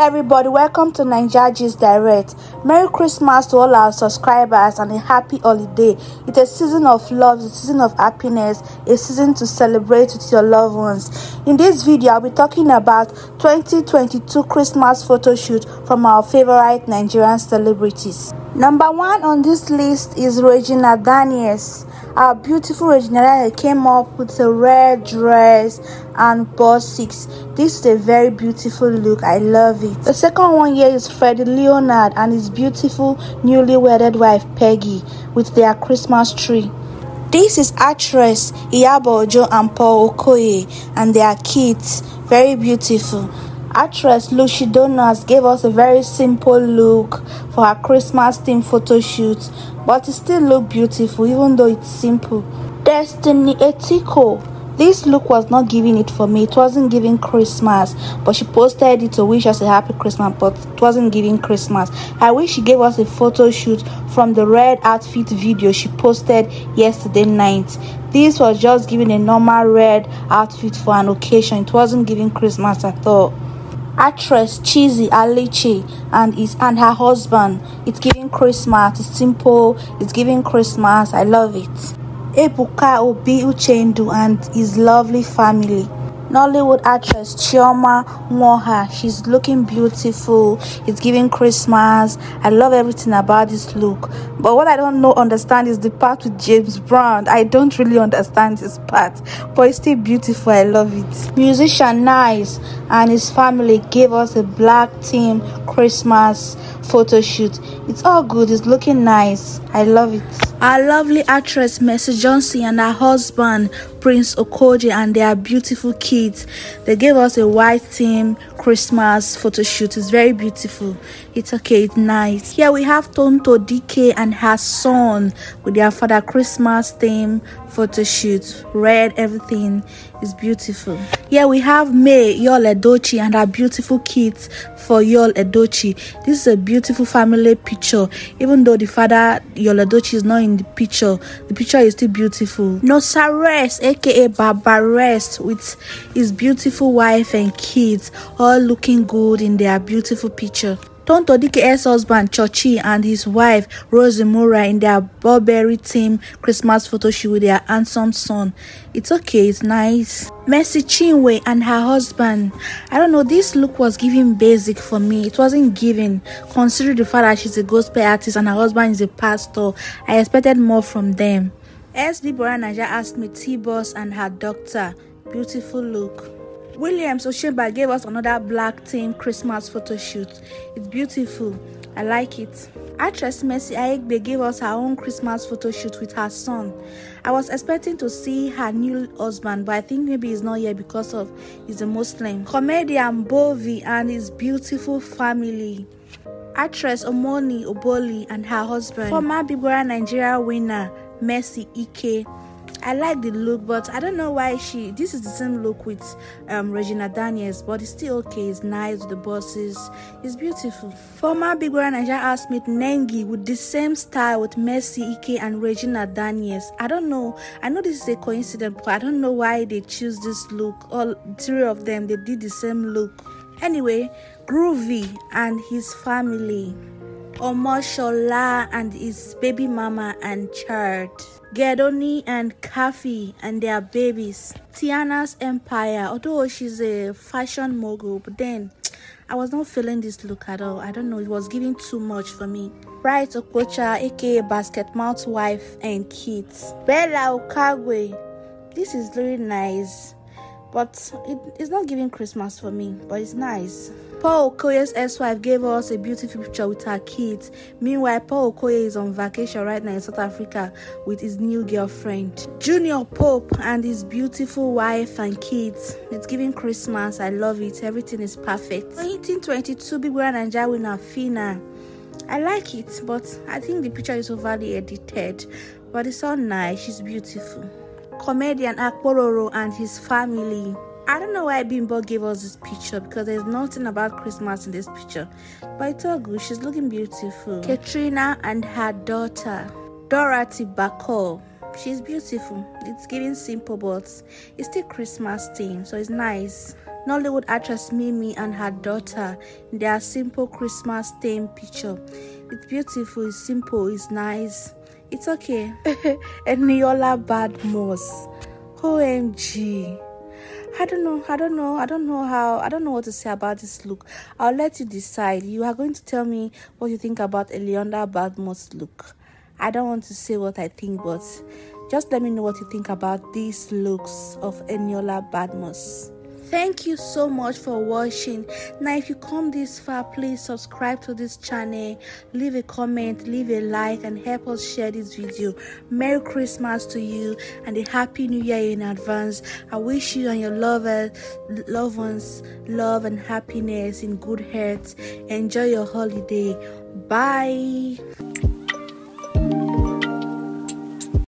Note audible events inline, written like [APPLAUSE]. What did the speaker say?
everybody, welcome to Naija Gist Direct. Merry Christmas to all our subscribers and a happy holiday. It's a season of love, a season of happiness, a season to celebrate with your loved ones. In this video, I'll be talking about 2022 Christmas photo shoot from our favorite Nigerian celebrities. Number one on this list is Regina Daniels. Our beautiful Regina came up with a red dress and bust six. This is a very beautiful look. I love it. The second one here is Freddie Leonard and his beautiful newly wedded wife Peggy with their Christmas tree. This is actress Iyabo Ojo and Paul Okoye and their kids. Very beautiful. Actress Luchy Donalds gave us a very simple look for her Christmas theme photo shoot, but it still looked beautiful even though it's simple. Destiny Etiko this look was not giving it for me. It wasn't giving Christmas, but she posted it to wish us a happy Christmas, but it wasn't giving Christmas. I wish she gave us a photo shoot from the red outfit video she posted yesterday night. This was just giving a normal red outfit for an occasion. It wasn't giving Christmas at all actress Chizzy Alichi and his and her husband. It's giving Christmas. It's simple. It's giving Christmas. I love it. Ebuka Obi Uchendu and his lovely family. Nollywood actress Chioma Nwaoha. She's looking beautiful. It's giving Christmas. I love everything about this look. But what I don't know understand is the part with James Brown. I don't really understand this part. But it's still beautiful. I love it. Musician 9ice and his family gave us a black team Christmas photo shoot. It's all good. It's looking nice. I love it. Our lovely actress Mercy Johnson and her husband Prince Okojie and their beautiful kids. They gave us a white theme Christmas photo shoot. It's very beautiful. It's okay, it's nice. Here we have Tonto Dikeh and her son with their father Christmas theme photo shoot. Red, everything is beautiful. Here we have May Yul Edochie and her beautiful kids for Yul Edochie. This is a beautiful family picture. Even though the father Yul Edochie is not in the picture, the picture is still beautiful. Nosa Rex, aka Baba Rest, with his beautiful wife and kids, all looking good in their beautiful picture. Tonto Dikeh's husband Chochi and his wife Rosy Meurer in their Burberry team Christmas photo shoot with their handsome son. It's okay, it's nice. Mercy Chinwe and her husband. I don't know, this look was giving basic for me. It wasn't giving. Considering the fact that she's a gospel artist and her husband is a pastor, I expected more from them. SB Bora Naija asked me T-Boss and her doctor. Beautiful look. Williams Uchemba gave us another black team Christmas photo shoot. It's beautiful. I like it. Actress Mercy Aigbe gave us her own Christmas photo shoot with her son. I was expecting to see her new husband, but I think maybe he's not here because of he's a Muslim. Comedian Bovi and his beautiful family. Actress Omoni Oboli and her husband. Former Big Brother Nigeria winner Mercy Ike I like the look, but I don't know why she. This is the same look with um, Regina Daniels, but it's still okay. It's nice with the bosses. It's beautiful. Former Big Brother Nigeria housemate Nengi with the same style with Mercy Ike and Regina Daniels. I don't know. I know this is a coincidence, but I don't know why they choose this look. All three of them they did the same look. Anyway, Groovy and his family. Omoshola and his baby mama and child. Gedoni and Khafi and their babies. Tiana's empire, although she's a fashion mogul, but then I was not feeling this look at all. I don't know, it was giving too much for me. Bright Okpocha, aka Basket Mouth wife and kids. Bella Okagbue. This is really nice but it, it's not giving Christmas for me, but it's nice. Paul Okoye's ex-wife gave us a beautiful picture with her kids. Meanwhile, Paul Okoye is on vacation right now in South Africa with his new girlfriend. Junior Pope and his beautiful wife and kids. It's giving Christmas. I love it. Everything is perfect. 1922 Big Brother Nigeria winner Phyna. I like it, but I think the picture is overly edited. But it's all nice. She's beautiful comedian Akpororo and his family. I don't know why Bimbo gave us this picture because there's nothing about Christmas in this picture. But it's all good. She's looking beautiful. Katrina and her daughter, Dorathy Bachor. She's beautiful. It's giving simple, but it's still Christmas theme, so it's nice. Nollywood actress Mimi and her daughter their simple Christmas theme picture. It's beautiful, it's simple, it's nice. It's okay. [LAUGHS] Eniola Badmus. OMG. I don't know. I don't know. I don't know how. I don't know what to say about this look. I'll let you decide. You are going to tell me what you think about Elianda Badmus look. I don't want to say what I think, but just let me know what you think about these looks of Eniola Badmus. Thank you so much for watching. Now, if you come this far, please subscribe to this channel, leave a comment, leave a like, and help us share this video. Merry Christmas to you and a Happy New Year in advance. I wish you and your lovers, uh, loved ones love and happiness in good health. Enjoy your holiday. Bye.